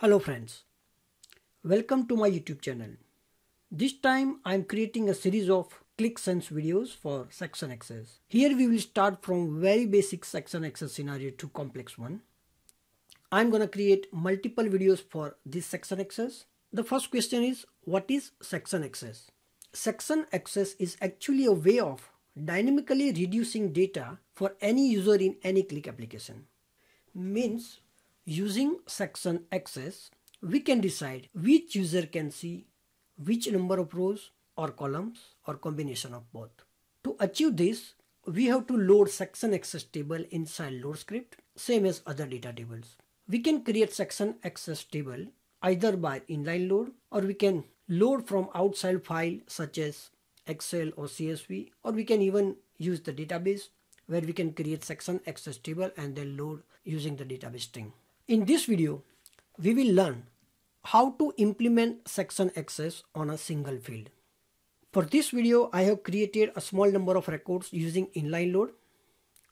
Hello friends, welcome to my YouTube channel. This time I am creating a series of Qlik Sense videos for section access. Here we will start from very basic section access scenario to complex one. I am gonna create multiple videos for this section access. The first question is what is section access? Section access is actually a way of dynamically reducing data for any user in any Qlik application. Means Using section access, we can decide which user can see which number of rows or columns or combination of both. To achieve this, we have to load section access table inside load script, same as other data tables. We can create section access table either by inline load or we can load from outside file such as Excel or CSV or we can even use the database where we can create section access table and then load using the database string. In this video, we will learn how to implement section access on a single field. For this video, I have created a small number of records using inline load.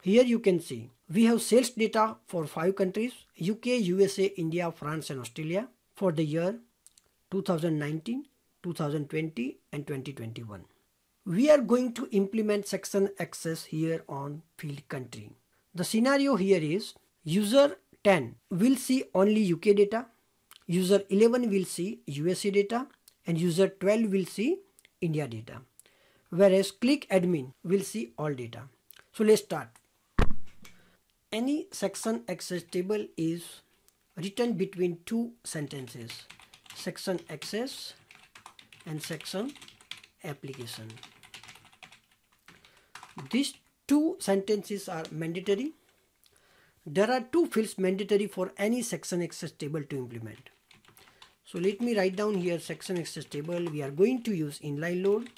Here you can see we have sales data for five countries UK, USA, India, France and Australia for the year 2019, 2020 and 2021. We are going to implement section access here on field country. The scenario here is user 10 will see only UK data, user 11 will see USA data and user 12 will see India data. Whereas Qlik admin will see all data. So let's start. Any section access table is written between two sentences. Section access and section application. These two sentences are mandatory there are two fields mandatory for any section access table to implement. So let me write down here section access table. We are going to use inline load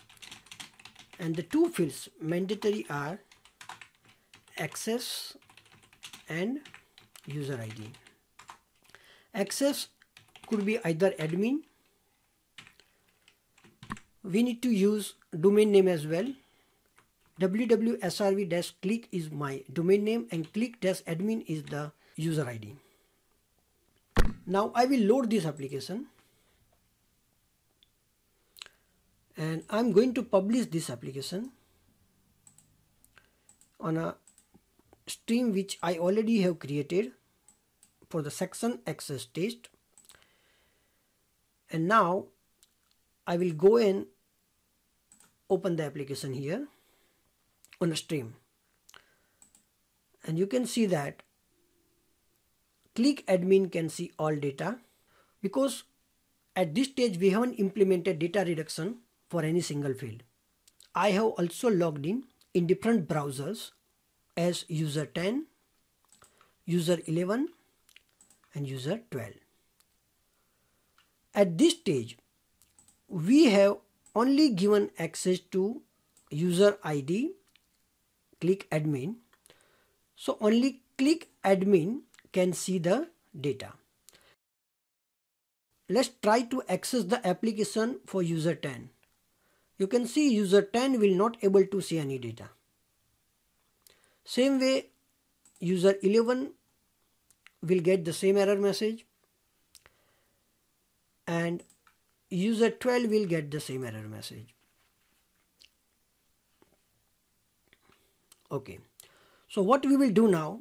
and the two fields mandatory are access and user ID. Access could be either admin. We need to use domain name as well www.srv-qlik is my domain name and qlik-admin is the user ID. Now I will load this application. And I'm going to publish this application on a stream which I already have created for the section access test. And now I will go and open the application here on a stream and you can see that Qlik admin can see all data because at this stage we haven't implemented data reduction for any single field. I have also logged in in different browsers as user 10, user 11 and user 12. At this stage we have only given access to user ID Qlik admin. So only Qlik admin can see the data. Let's try to access the application for user 10 you can see user 10 will not able to see any data. Same way user 11 will get the same error message and user 12 will get the same error message okay. So what we will do now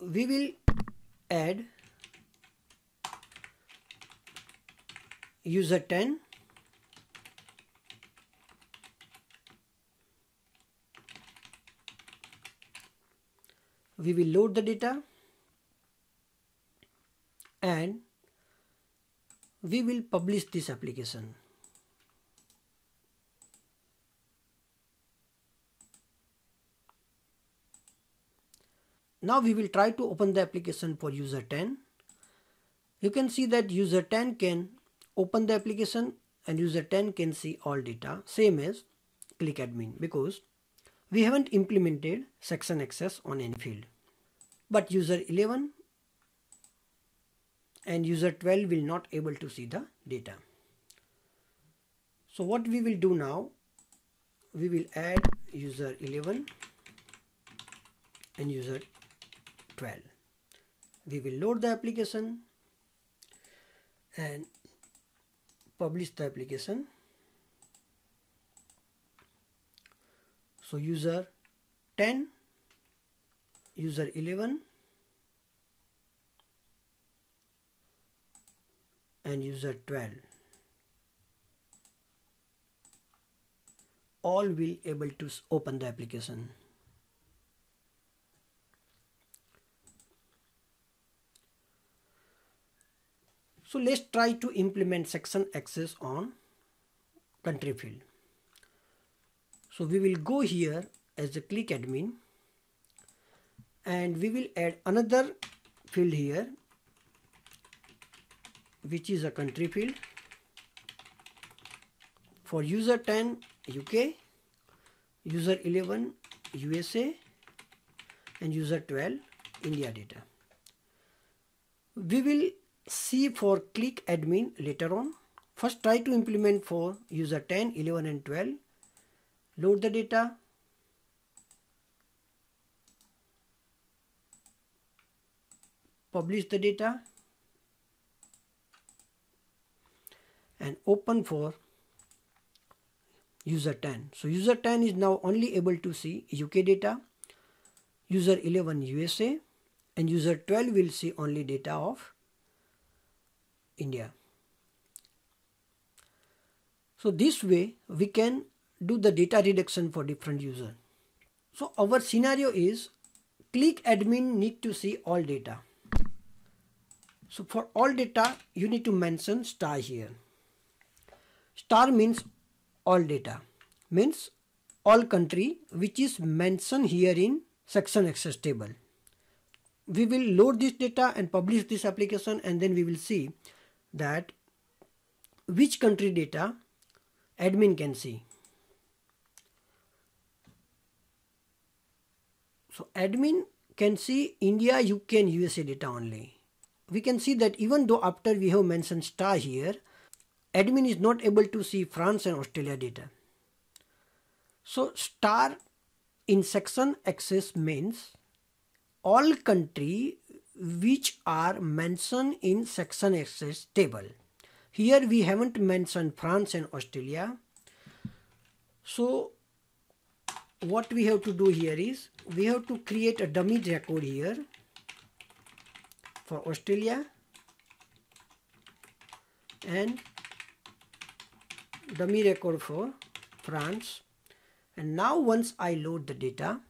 we will add user 10 we will load the data and we will publish this application Now we will try to open the application for user 10. You can see that user 10 can open the application and user 10 can see all data same as Qlik admin because we haven't implemented section access on any field. But user 11 and user 12 will not able to see the data. So what we will do now, we will add user 11 and user 12 we will load the application and publish the application. So user 10 user 11 and user 12 all will able to open the application so let's try to implement section access on country field. So we will go here as a Qlik admin and we will add another field here which is a country field. For user 10 UK user 11 USA and user 12 India data. We will see for Qlik admin later on. First try to implement for user 10 11 and 12 load the data. Publish the data. And open for user 10 so user 10 is now only able to see UK data user 11 USA and user 12 will see only data of India. So this way we can do the data reduction for different user. So our scenario is Qlik admin need to see all data. So for all data you need to mention star here. Star means all data, means all country which is mentioned here in section access table. We will load this data and publish this application and then we will see that which country data admin can see. So admin can see India, UK and USA data only. We can see that even though after we have mentioned star here, admin is not able to see France and Australia data. So star in section access means all country which are mentioned in section access table. Here we haven't mentioned France and Australia. So what we have to do here is we have to create a dummy record here for Australia and dummy record for France and now once I load the data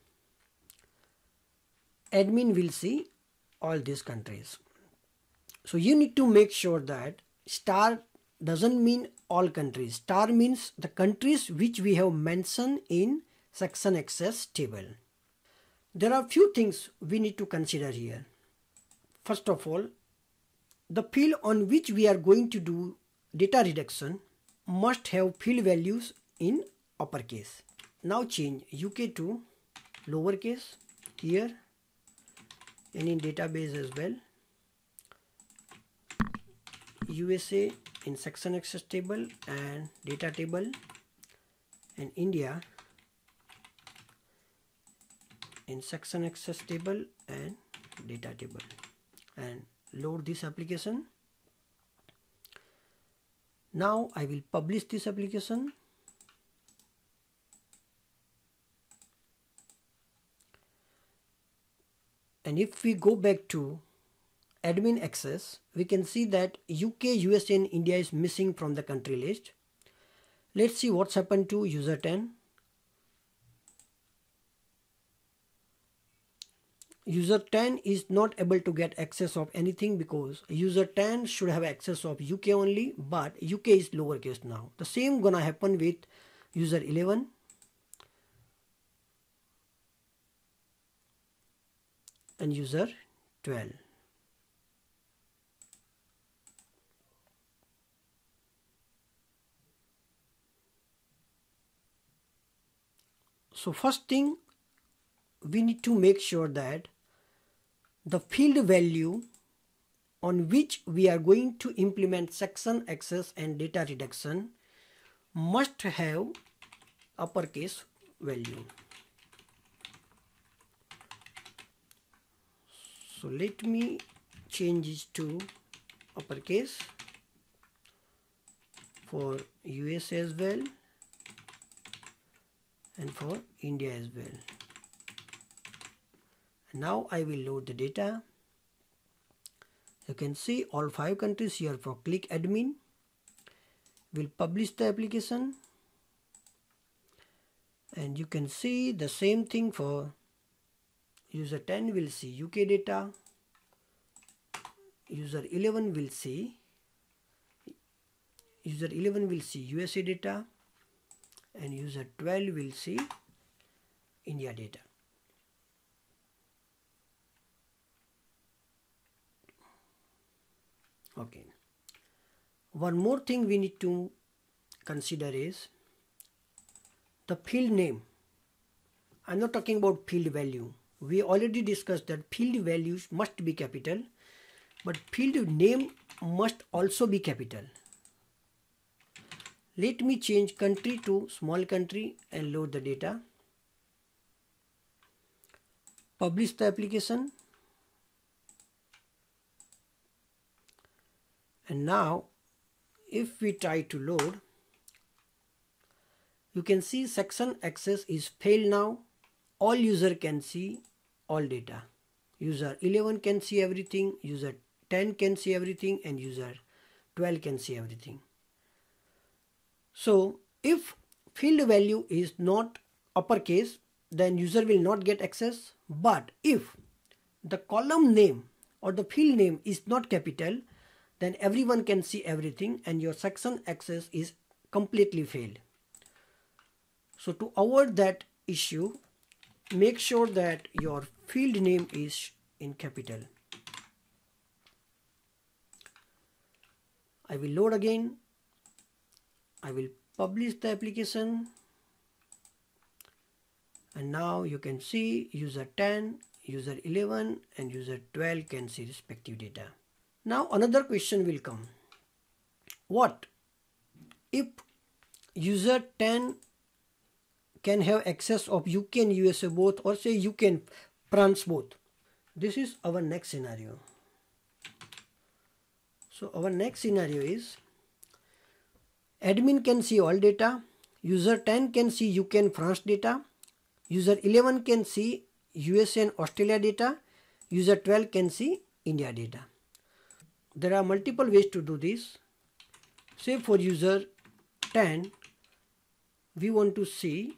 admin will see all these countries. So you need to make sure that star doesn't mean all countries. Star means the countries which we have mentioned in section access table. There are few things we need to consider here. First of all the field on which we are going to do data reduction must have field values in uppercase. Now change UK to lowercase here and in database as well. USA in section access table and data table. And India in section access table and data table. And load this application. Now I will publish this application and if we go back to admin access we can see that UK, USA and India is missing from the country list. Let's see what's happened to user 10. user 10 is not able to get access of anything because user 10 should have access of UK only but UK is lowercase now. The same gonna happen with user 11 and user 12. So first thing we need to make sure that the field value on which we are going to implement section access and data reduction must have uppercase value. So let me change it to uppercase for US as well and for India as well. Now I will load the data. You can see all five countries here for Qlik admin we'll publish the application. And you can see the same thing for user 10 will see UK data. User 11 will see user 11 will see USA data. And user 12 will see India data. Okay. One more thing we need to consider is the field name. I'm not talking about field value we already discussed that field values must be capital but field name must also be capital. Let me change country to small country and load the data. Publish the application. And now if we try to load you can see section access is failed now. All user can see all data. User 11 can see everything user 10 can see everything and user 12 can see everything. So if field value is not uppercase then user will not get access. But if the column name or the field name is not capital then everyone can see everything and your section access is completely failed. So to avoid that issue, make sure that your field name is in capital. I will load again. I will publish the application. And now you can see user 10, user 11 and user 12 can see respective data. Now another question will come. What if user 10 can have access of UK and USA both or say UK and France both? This is our next scenario. So our next scenario is admin can see all data, user 10 can see UK and France data, user 11 can see USA and Australia data, user 12 can see India data there are multiple ways to do this say for user 10 we want to see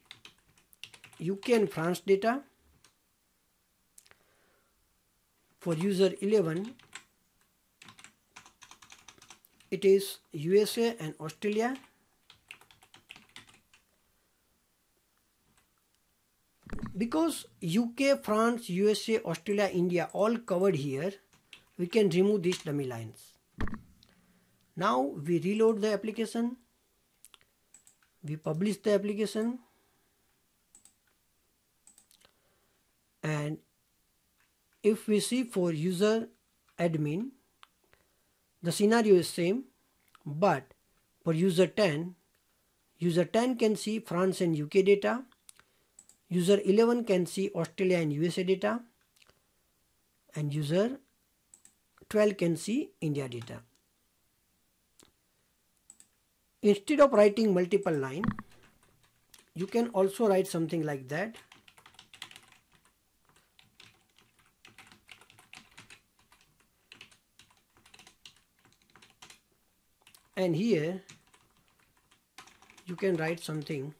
UK and France data for user 11 it is USA and Australia because UK, France, USA, Australia, India all covered here we can remove these dummy lines. Now we reload the application. We publish the application. And if we see for user admin, the scenario is same, but for user 10, user 10 can see France and UK data, user 11 can see Australia and USA data, and user 12 can see India data. Instead of writing multiple line, you can also write something like that. And here you can write something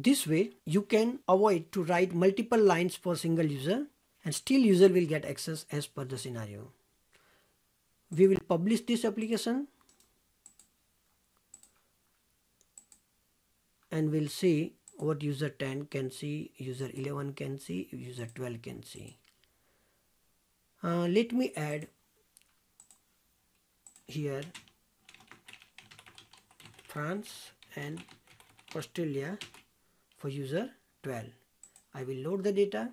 This way you can avoid to write multiple lines for single user and still user will get access as per the scenario. We will publish this application and we'll see what user 10 can see, user 11 can see, user 12 can see. Uh, let me add here France and Australia for user 12. I will load the data.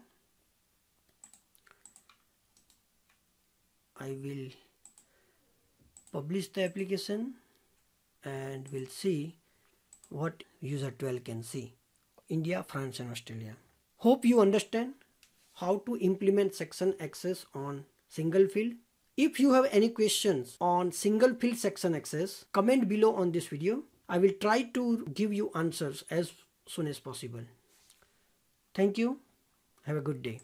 I will publish the application and we'll see what user 12 can see. India, France and Australia. Hope you understand how to implement section access on single field. If you have any questions on single field section access, comment below on this video. I will try to give you answers as soon as possible. Thank you. Have a good day.